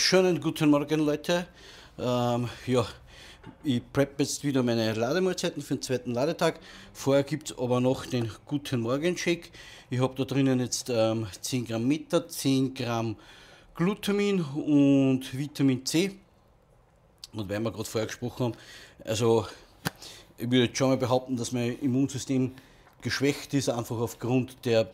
Wunderschönen guten Morgen, Leute. Ähm, ja, ich prep jetzt wieder meine Lademahlzeiten für den zweiten Ladetag. Vorher gibt es aber noch den Guten Morgen Shake. Ich habe da drinnen jetzt ähm, 10 Gramm Meta, 10 Gramm Glutamin und Vitamin C. Und weil wir gerade vorher gesprochen haben, also ich würde jetzt schon mal behaupten, dass mein Immunsystem geschwächt ist, einfach aufgrund der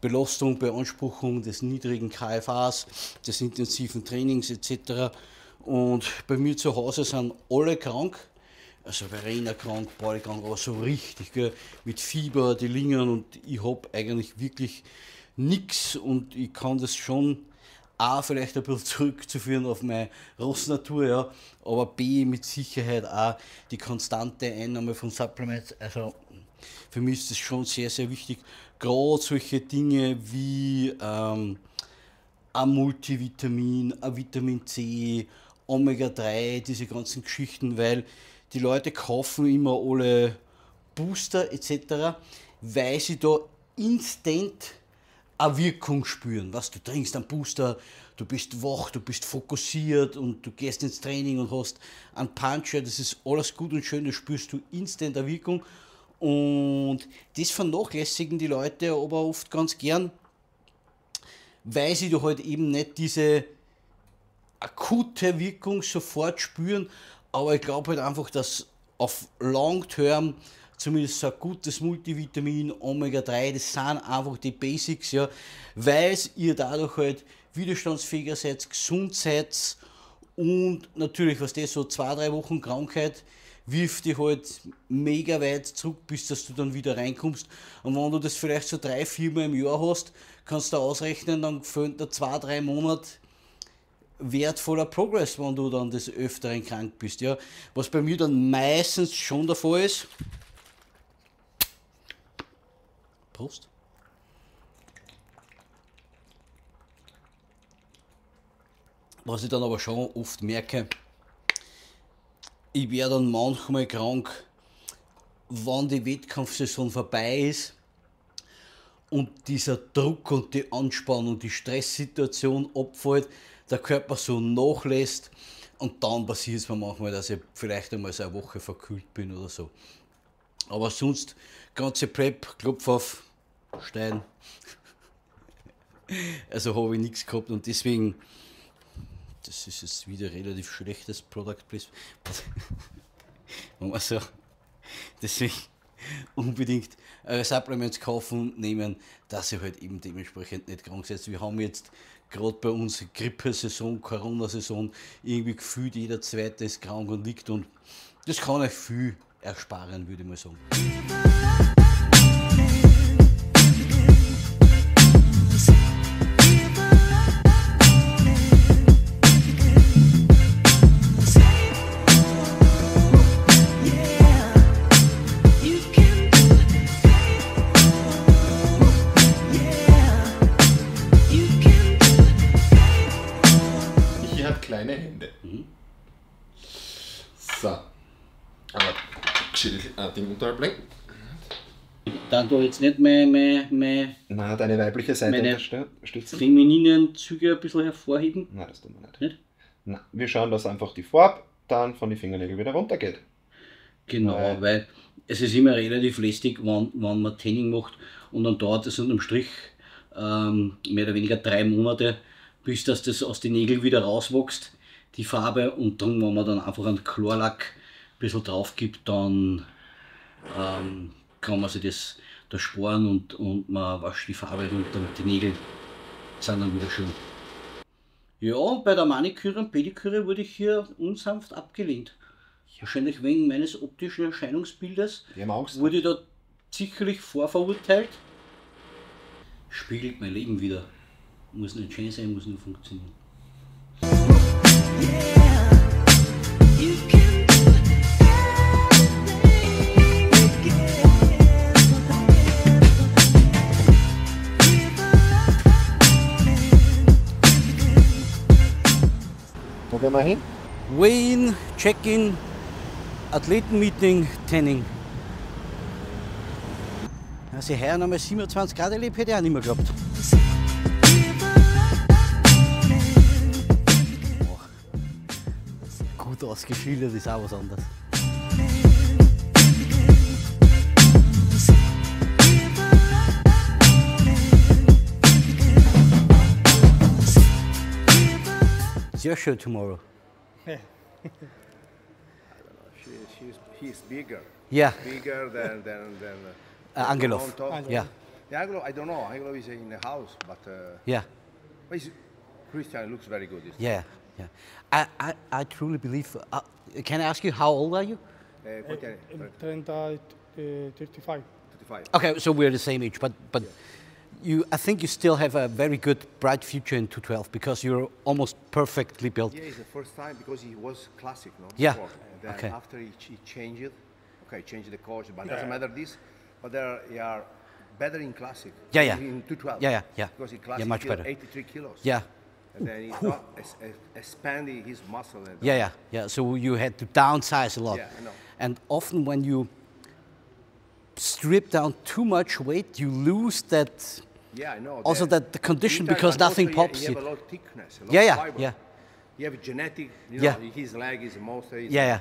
Belastung, Beanspruchung des niedrigen KFAs, des intensiven Trainings etc. Und bei mir zu Hause sind alle krank. Also Verena krank, beide krank, aber so richtig, gell, mit Fieber, die Lingern und ich habe eigentlich wirklich nichts und ich kann das schon A vielleicht ein bisschen zurückzuführen auf meine Rossnatur, ja, aber B mit Sicherheit auch die konstante Einnahme von Supplements. Also für mich ist das schon sehr, sehr wichtig. Gerade solche Dinge wie ähm, ein Multivitamin, ein Vitamin C, Omega-3, diese ganzen Geschichten, weil die Leute kaufen immer alle Booster etc., weil sie da instant eine Wirkung spüren. Was du trinkst einen Booster, du bist wach, du bist fokussiert und du gehst ins Training und hast einen Puncher, das ist alles gut und schön, das spürst du instant eine Wirkung und das vernachlässigen die Leute aber oft ganz gern, weil sie doch halt eben nicht diese akute Wirkung sofort spüren. Aber ich glaube halt einfach, dass auf Long Term zumindest so ein gutes Multivitamin, Omega-3, das sind einfach die Basics, ja, weil ihr dadurch halt widerstandsfähiger seid, gesund seid und natürlich, was das so zwei, drei Wochen Krankheit wirft dich halt mega weit zurück, bis dass du dann wieder reinkommst. Und wenn du das vielleicht so drei, vier Mal im Jahr hast, kannst du ausrechnen, dann fehlen da zwei, drei Monate wertvoller Progress, wenn du dann des Öfteren krank bist. Ja. Was bei mir dann meistens schon der Fall ist. Prost. Was ich dann aber schon oft merke, ich werde dann manchmal krank, wann die Wettkampfsaison vorbei ist und dieser Druck und die Anspannung, die Stresssituation abfällt, der Körper so nachlässt und dann passiert es mir manchmal, dass ich vielleicht einmal so eine Woche verkühlt bin oder so. Aber sonst, ganze Prep, Klopf auf Stein. Also habe ich nichts gehabt und deswegen das ist jetzt wieder relativ schlechtes Product Placement. also, deswegen unbedingt eure Supplements kaufen, nehmen, dass ihr halt eben dementsprechend nicht krank seid. Wir haben jetzt gerade bei uns Grippesaison, Corona-Saison, irgendwie gefühlt jeder Zweite ist krank und liegt und das kann euch viel ersparen, würde ich mal sagen. Unterhalb Dann du jetzt nicht meine, meine, meine Nein, deine weibliche Seite meine unterstützen? femininen Züge ein bisschen hervorheben? Nein, das tun wir nicht. Nicht? Nein, wir schauen, dass einfach die Farbe dann von den Fingernägeln wieder runtergeht. Genau, weil, weil es ist immer relativ lästig, wenn, wenn man Tanning macht und dann dauert es unterm Strich ähm, mehr oder weniger drei Monate, bis das, das aus den Nägeln wieder rauswächst, die Farbe. Und dann, wenn man dann einfach einen Chlorlack ein bisschen drauf gibt, dann ähm, kann man sich das da sparen und, und man wascht die Farbe runter und die Nägel sind dann wieder schön. Ja, und bei der Maniküre und Pediküre wurde ich hier unsanft abgelehnt. Wahrscheinlich wegen meines optischen Erscheinungsbildes wurde ich da sicherlich vorverurteilt. Spiegelt mein Leben wieder. Muss nicht schön sein, muss nur funktionieren. Yeah. mal hin? Weigh-in, Check-in, Athletenmeeting, Tanning. Also heuer nochmal 27 Grad erlebt, hätte ich auch nicht mehr gehabt. Oh. Gut ausgeschildert ist auch was anderes. It's your show tomorrow. She, she's, he's bigger. Yeah, Bigger than than than. uh, Angelov. on top. Yeah, Yeah, Angelo, I don't know. Angelo is in the house, but uh, yeah, but he's, Christian looks very good. this yeah, yeah. I, I, I truly believe. Uh, can I ask you how old are you? Uh, 30, uh, 35. 35. Okay, so we're the same age, but but you, I think you still have a very good, bright future in 212 because you're almost perfectly built. Yeah, it's the first time because he was classic, no? Yeah. Before. And then Okay. after he, ch- he changed it, okay, changed the coach, but doesn't matter this. But they are, they are better in classic. Yeah, yeah. In 212. Yeah, yeah, yeah. Because in Yeah, much he better. 83 kilos. Yeah, And then he's not ex- ex- expanding his muscle. And yeah, yeah, yeah. So you had to downsize a lot, Yeah, I know. and often when you strip down too much weight, you lose that. Yeah, I know. Also that the condition Inter- because nothing pops He have it. a lot of thickness, Yeah, yeah, fiber. yeah. He have genetic, you Yeah. know, his leg is most. Is, Yeah, yeah.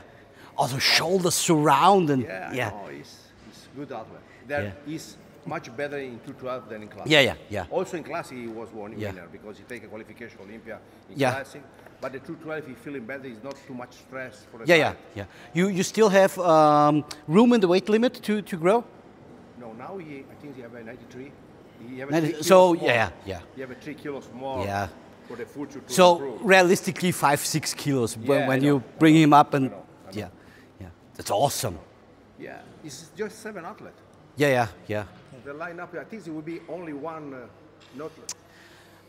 Also shoulders surround and Yeah, yeah, No, he's, he's good athlete. There Yeah. he's much better in 212 than in classic. Yeah, yeah, yeah. Also in classic he was one Yeah. winner because he take a qualification Olympia in Yeah. classic. But the 212 he feeling better. He's not too much stress for the yeah, yeah, yeah. You you still have um, room in the weight limit to to grow. No, now he I think he have a 93. He have a so, yeah, yeah. He have a three kilos more. Yeah. For the future to So improve. realistically, five six kilos when, Yeah, when you bring him up and I know, I know. yeah, yeah, that's awesome. Yeah, he's just seven outlet. Yeah, yeah, yeah. The lineup, I think it will be only one. Uh, not,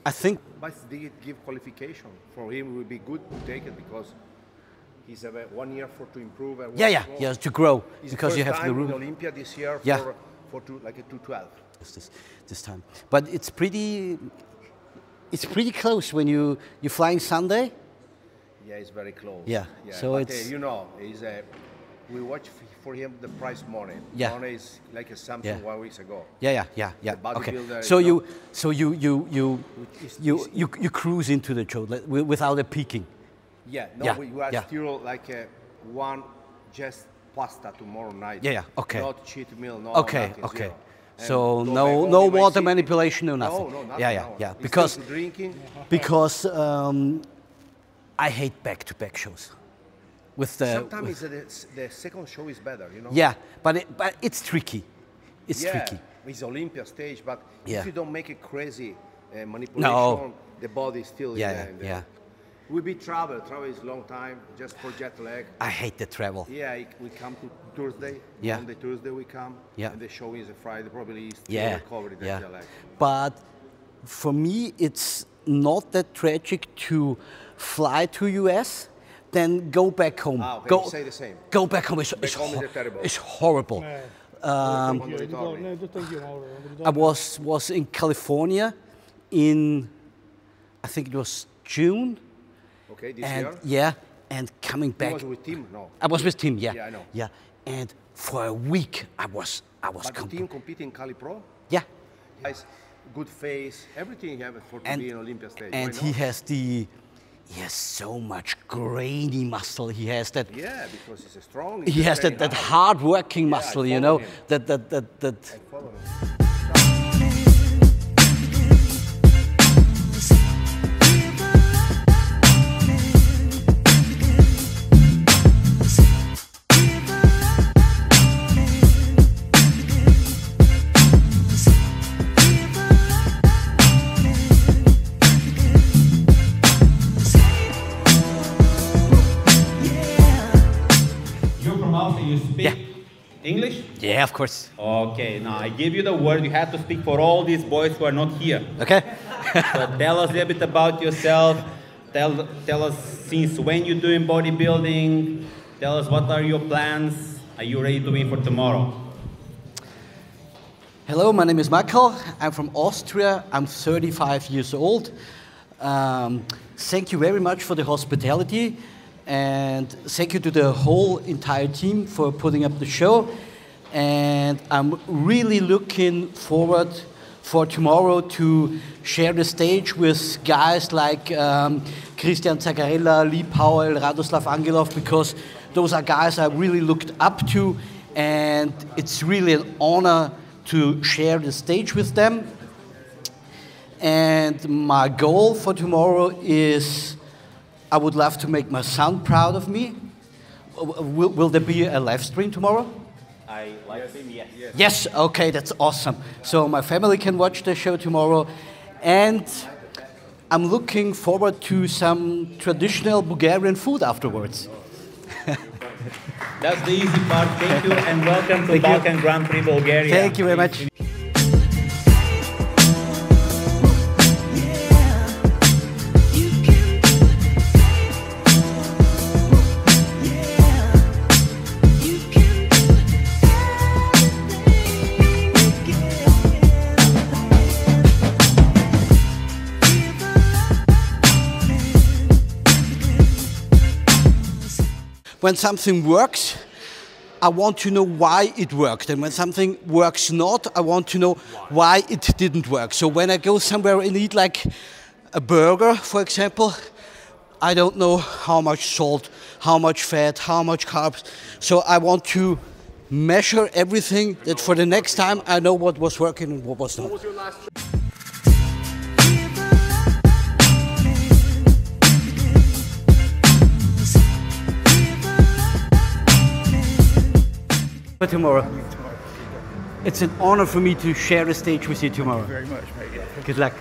I think but they give qualification for him. It will be good to take it because he's have a one year for to improve. And yeah, yeah, more. yeah to grow It's because you have the room Olympia this year Yeah. for for two, like a two twelve. This this time. But it's pretty it's pretty close when you you're flying Sunday. Yeah, it's very close. Yeah, so but, it's- uh, you know, he's a. We watch for him the price money. Yeah. Money is like a something Yeah. one weeks ago. Yeah, yeah, yeah, yeah. The Okay. So you you so you you you It's- you it's- you, you cruise into the show without a peaking. Yeah, no, Yeah, we, are yeah. still like a one just pasta tomorrow night. Yeah, yeah, okay. Not cheat meal, no. Okay, okay. zero. So no no water manipulation, no nothing. No, no, nothing. yeah, yeah, no. yeah. Because drinking. because um, I hate back-to-back shows. With the Sometimes with- it's the, the second show is better, you know. yeah, but it, but it's tricky. It's yeah, tricky. It's Olympia stage, but Yeah. if you don't make it crazy uh, manipulation, the body is still Yeah, in there. in there. yeah. We be travel. Travel is long time just for jet lag. I hate the travel. Yeah, we come to Thursday. Yeah. Monday, Tuesday we come. Yeah. And the show is a Friday. Probably is still Yeah, recovery the yeah. jet lag. But for me, it's not that tragic to fly to US, then go back home. Ah, okay, go, you say the same. Go back home. It's, it's, home is hor- terrible. it's horrible. Um, thank you. No, no, thank you, Mauro. I was was in California in I think it was June Okay, this and year. yeah and coming He back was with Tim. No. I was with Tim yeah Yeah, I know. yeah and for a week I was I was But the comp- team compete in Cali Pro. yeah Nice, good face, everything you have for to and be in Olympia stage. and he has the he has so much grainy muscle he has that Yeah, because he's a strong. he has that, trained that hard. hard working I muscle you know him. that that that that yeah of course Okay, now I give you the word. You have to speak for all these boys who are not here. okay So tell us a little bit about yourself. Tell, tell us since when you're doing bodybuilding. Tell us what are your plans. Are you ready to win for tomorrow? Hello, my name is Michael. I'm from Austria. I'm 35 years old. Um, thank you very much for the hospitality, and thank you to the whole entire team for putting up the show. And I'm really looking forward for tomorrow to share the stage with guys like um, Christian Zagarella, Lee Powell, Radoslav Angelov, because those are guys I really looked up to, and it's really an honor to share the stage with them. And my goal for tomorrow is I would love to make my son proud of me. Will, will there be a live stream tomorrow? I like him, yes. Yes, okay, that's awesome. So my family can watch the show tomorrow. And I'm looking forward to some traditional Bulgarian food afterwards. That's the easy part. Thank you and welcome to Thank you. Balkan Grand Prix Bulgaria. Thank you very much. When something works, I want to know why it worked. And when something works not, I want to know why it didn't work. So when I go somewhere and eat like a burger, for example, I don't know how much salt, how much fat, how much carbs. So I want to measure everything that for the next time I know what was working and what was not. For tomorrow. It's an honor for me to share the stage with you tomorrow. Very much, mate. Yeah. Good luck.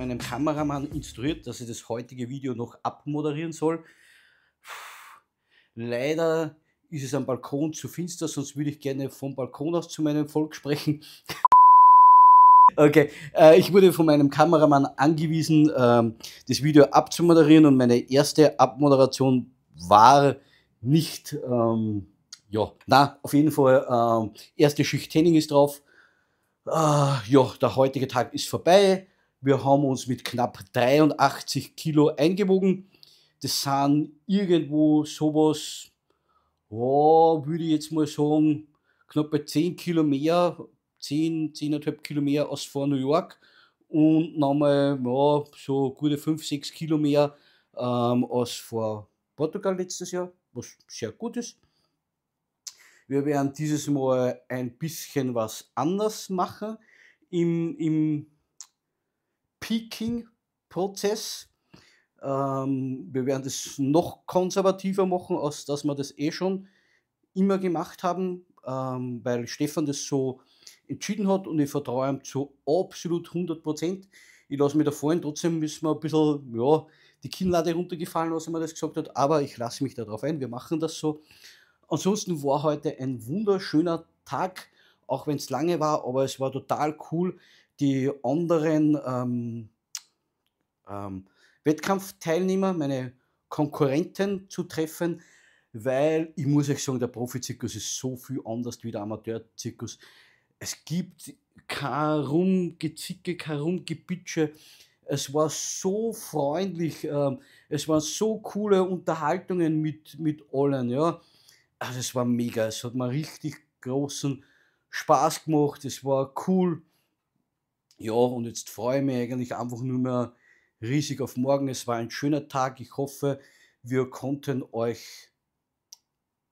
Meinem Kameramann instruiert, dass ich das heutige Video noch abmoderieren soll. Leider ist es am Balkon zu finster, sonst würde ich gerne vom Balkon aus zu meinem Volk sprechen. Okay, äh, ich wurde von meinem Kameramann angewiesen, ähm, das Video abzumoderieren und meine erste Abmoderation war nicht, ähm, ja, na, auf jeden Fall, ähm, erste Schicht Training ist drauf. Ah, ja, der heutige Tag ist vorbei. Wir haben uns mit knapp 83 Kilo eingewogen. Das sind irgendwo sowas, ja, würde ich jetzt mal sagen, knapp bei 10 Kilo mehr, 10, 10,5 Kilo mehr als vor New York und nochmal ja, so gute 5, 6 Kilo mehr ähm, als vor Portugal letztes Jahr, was sehr gut ist. Wir werden dieses Mal ein bisschen was anders machen im, im Peaking-Prozess. Ähm, wir werden das noch konservativer machen, als dass wir das eh schon immer gemacht haben, ähm, weil Stefan das so entschieden hat und ich vertraue ihm zu absolut 100 Prozent. Ich lasse mich da vorhin, trotzdem müssen wir ein bisschen, ja, die Kinnlade runtergefallen, was er mir das gesagt hat, aber ich lasse mich darauf ein, wir machen das so. Ansonsten war heute ein wunderschöner Tag, auch wenn es lange war, aber es war total cool, die anderen ähm, ähm, Wettkampfteilnehmer, meine Konkurrenten zu treffen, weil ich muss euch sagen, der Profizirkus ist so viel anders wie der Amateurzirkus. Es gibt kein Rumgezicke, kein Rumgebitsche. Es war so freundlich, ähm, es waren so coole Unterhaltungen mit, mit allen. Ja. Also es war mega, es hat mir richtig großen Spaß gemacht, es war cool. Ja, und jetzt freue ich mich eigentlich einfach nur mehr riesig auf morgen. Es war ein schöner Tag. Ich hoffe, wir konnten euch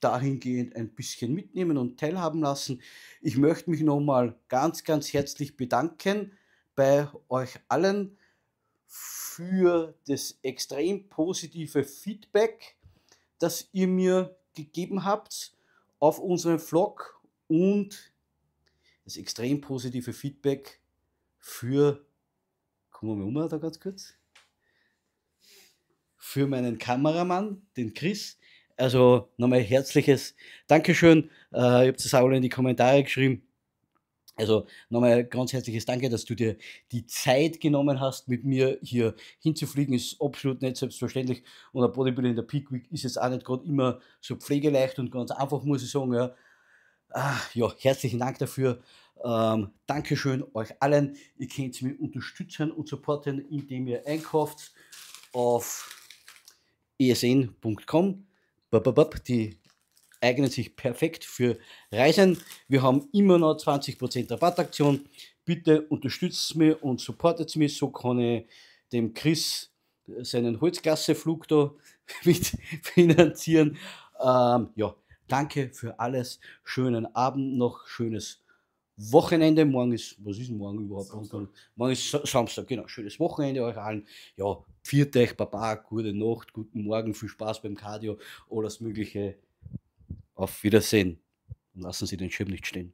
dahingehend ein bisschen mitnehmen und teilhaben lassen. Ich möchte mich nochmal ganz, ganz herzlich bedanken bei euch allen für das extrem positive Feedback, das ihr mir gegeben habt auf unseren Vlog und das extrem positive Feedback für, kommen wir mal um da ganz kurz, für meinen Kameramann, den Chris. Also nochmal herzliches Dankeschön. Äh, ihr habt es auch alle in die Kommentare geschrieben. Also nochmal ganz herzliches Danke, dass du dir die Zeit genommen hast, mit mir hier hinzufliegen. Ist absolut nicht selbstverständlich. Und ein Bodybuilder in der Peak Week ist jetzt auch nicht gerade immer so pflegeleicht und ganz einfach, muss ich sagen. Ja, ah, ja herzlichen Dank dafür. Ähm, Dankeschön euch allen. Ihr könnt mich unterstützen und supporten, indem ihr einkauft auf esn.com. Die eignen sich perfekt für Reisen. Wir haben immer noch 20% Rabattaktion. Bitte unterstützt mich und supportet mich. So kann ich dem Chris seinen Holzklasseflug da mit finanzieren. Ähm, ja, danke für alles. Schönen Abend noch, schönes Wochenende. Morgen ist, was ist morgen überhaupt? Samstag. Morgen ist Samstag, genau. Schönes Wochenende euch allen. Ja, viert euch, Baba, gute Nacht, guten Morgen, viel Spaß beim Cardio, alles Mögliche. Auf Wiedersehen. Lassen Sie den Schirm nicht stehen.